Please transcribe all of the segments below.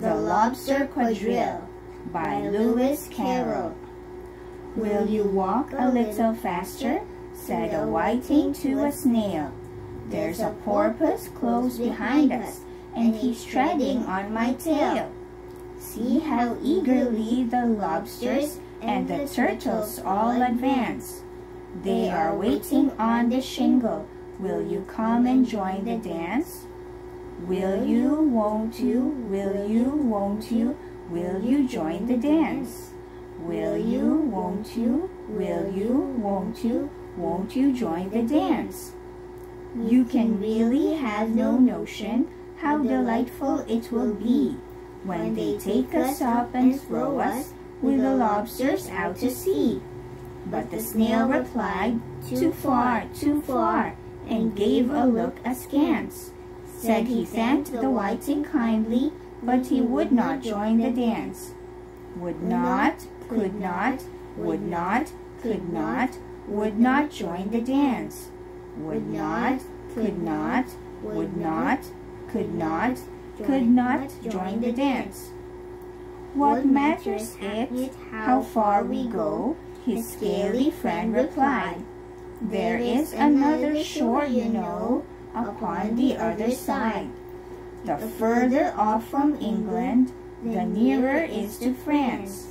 The Lobster Quadrille by Lewis Carroll. Will you walk a little faster? said a whiting to a snail. There's a porpoise close behind us, and he's treading on my tail. See how eagerly the lobsters and the turtles all advance. They are waiting on the shingle. Will you come and join the dance? Will you, won't you, will you, won't you, will you join the dance? Will you, won't you, will you, won't you, won't you join the dance? You can really have no notion how delightful it will be when they take us up and throw us with the lobsters out to sea. But the snail replied, Too far, too far, and gave a look askance said he thanked the whiting kindly, but he would not join the dance. Would not, could not, would not, could not, would not join the dance. Would not, could not, would not, could not, could not join the dance. What matters it how far we go? His scaly friend replied. There is another shore, you know, upon the other side. The further off from England, the nearer is to France.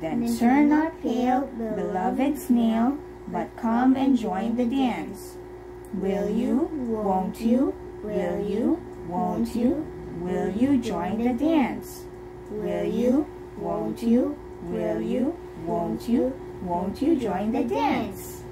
Then turn not pale, beloved snail, but come and join the dance. Will you, won't you, will you, won't you, will you join the dance? Will you, won't you, will you, won't you, won't you join the dance?